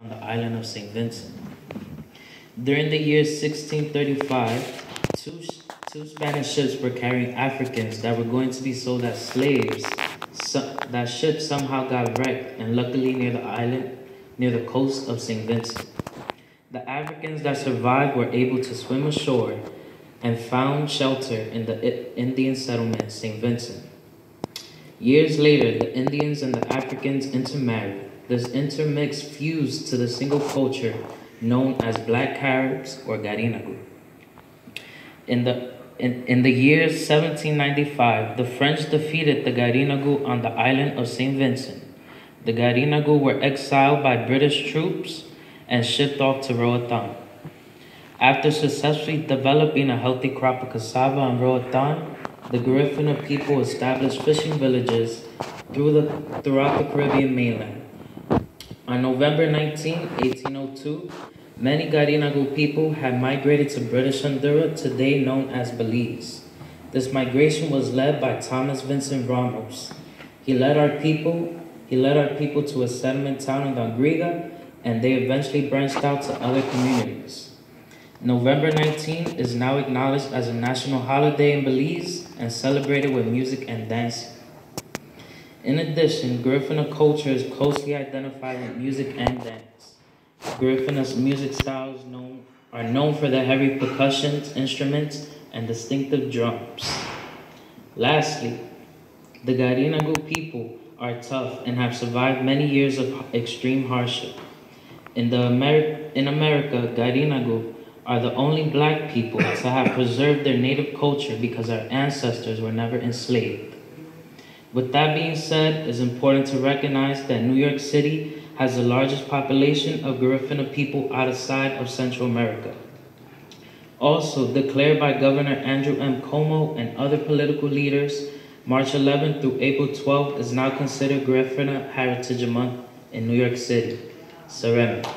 on the island of St. Vincent. During the year 1635, two, two Spanish ships were carrying Africans that were going to be sold as slaves. So, that ship somehow got wrecked and luckily near the island, near the coast of St. Vincent. The Africans that survived were able to swim ashore and found shelter in the Indian settlement St. Vincent. Years later, the Indians and the Africans intermarried. This intermix fused to the single culture known as Black Caribs or Garinagu. In the, in, in the year 1795, the French defeated the Garinagu on the island of St. Vincent. The Garinagu were exiled by British troops and shipped off to Roatan. After successfully developing a healthy crop of cassava on Roatan, the Garifuna people established fishing villages through the, throughout the Caribbean mainland. On November 19, 1802, many Garinagu people had migrated to British Honduras, today known as Belize. This migration was led by Thomas Vincent Ramos. He led our people, he led our people to a settlement town in Dangriga, and they eventually branched out to other communities. November 19 is now acknowledged as a national holiday in Belize and celebrated with music and dance in addition, Garifuna culture is closely identified with music and dance. Garifuna's music styles known, are known for their heavy percussion instruments, and distinctive drums. Lastly, the Garinagu people are tough and have survived many years of extreme hardship. In, the Ameri in America, Garinagu are the only black people to have preserved their native culture because our ancestors were never enslaved. With that being said, it's important to recognize that New York City has the largest population of Garifuna people outside of Central America. Also, declared by Governor Andrew M. Cuomo and other political leaders, March 11 through April 12 is now considered Garifuna Heritage Month in New York City. Surrender.